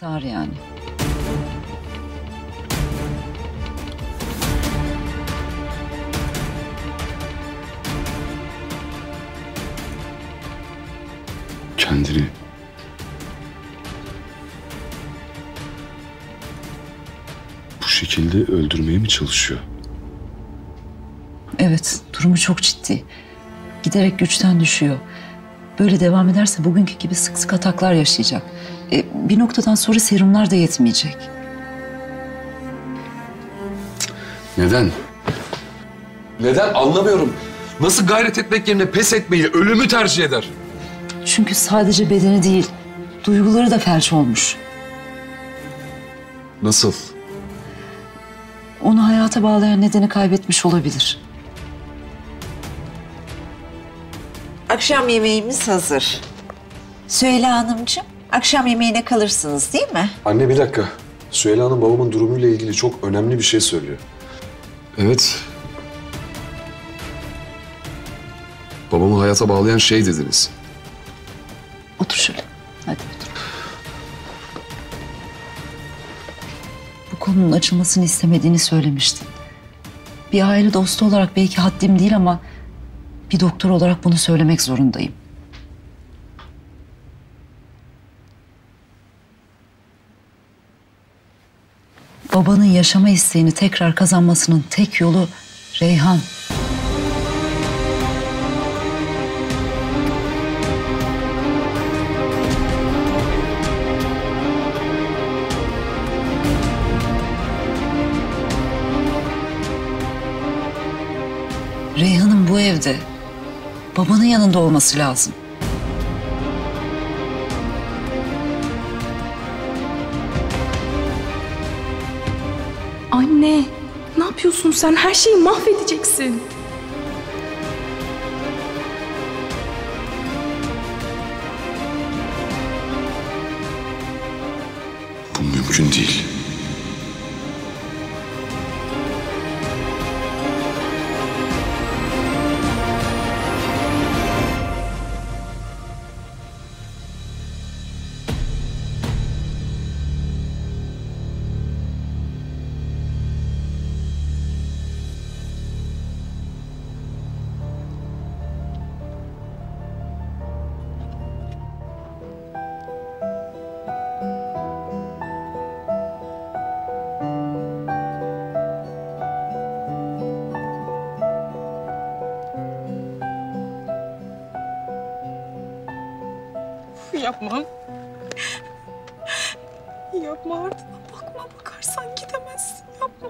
Sar yani. Kendini bu şekilde öldürmeye mi çalışıyor? Evet, durumu çok ciddi. Giderek güçten düşüyor. Böyle devam ederse bugünkü gibi sık sık ataklar yaşayacak. E, bir noktadan sonra serumlar da yetmeyecek. Neden? Neden anlamıyorum. Nasıl gayret etmek yerine pes etmeyi, ölümü tercih eder? Çünkü sadece bedeni değil, duyguları da felç olmuş. Nasıl? Onu hayata bağlayan nedeni kaybetmiş olabilir. Akşam yemeğimiz hazır. Süheyla Hanımcığım, akşam yemeğine kalırsınız değil mi? Anne bir dakika. Süheyla Hanım babamın durumuyla ilgili çok önemli bir şey söylüyor. Evet. Babamı hayata bağlayan şey dediniz. Otur şöyle. Hadi otur. Bu konunun açılmasını istemediğini söylemiştin. Bir aile dostu olarak belki haddim değil ama bir doktor olarak bunu söylemek zorundayım. Babanın yaşama isteğini tekrar kazanmasının tek yolu Reyhan. Reyhan'ın bu evde babanın yanında olması lazım. Anne, ne yapıyorsun sen? Her şeyi mahvedeceksin. Bu mümkün değil. Yapma. Yapma ardına bakma. Bakarsan gidemezsin. Yapma.